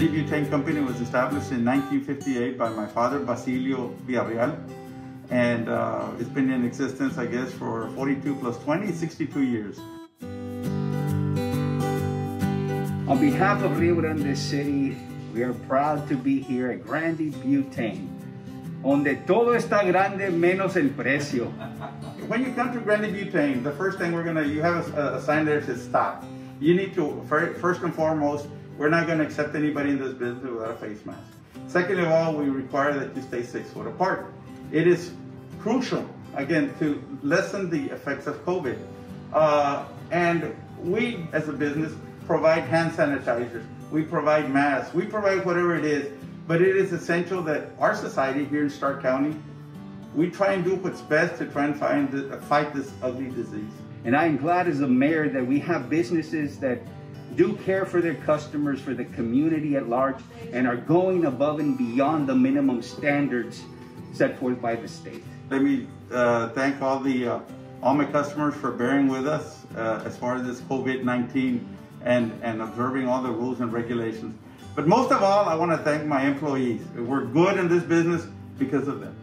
Grande Butane Company was established in 1958 by my father, Basilio Villarreal. And uh, it's been in existence, I guess, for 42 plus 20, 62 years. On behalf of Rio Grande City, we are proud to be here at Grande Butane, donde todo está grande menos el precio. When you come to Grande Butane, the first thing we're gonna, you have a, a sign there that says stop. You need to, first and foremost, we're not gonna accept anybody in this business without a face mask. Second of all, we require that you stay six foot apart. It is crucial, again, to lessen the effects of COVID. Uh, and we, as a business, provide hand sanitizers, we provide masks, we provide whatever it is, but it is essential that our society here in Starr County, we try and do what's best to try and find fight this ugly disease. And I am glad as a mayor that we have businesses that do care for their customers, for the community at large, and are going above and beyond the minimum standards set forth by the state. Let me uh, thank all the uh, all my customers for bearing with us uh, as far as this COVID-19 and, and observing all the rules and regulations. But most of all, I want to thank my employees. We're good in this business because of them.